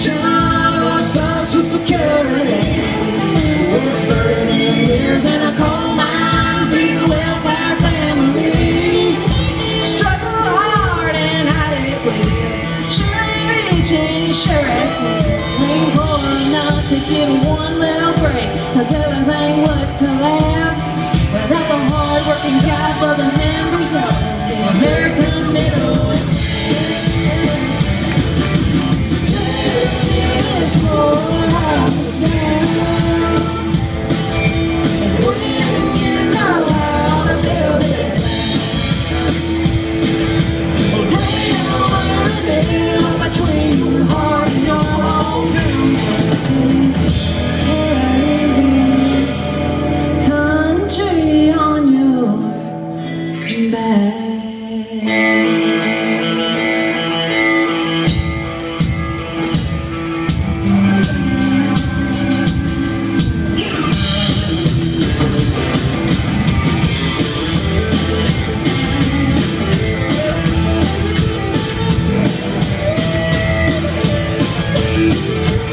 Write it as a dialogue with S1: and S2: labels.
S1: child on Social Security. Worked 30 years in a coal mine, welfare families.
S2: Struggle hard and well. Sure ain't rich and sure. Ain't poor enough to get one little break. Cause everything would collapse without the hard working of the members of you.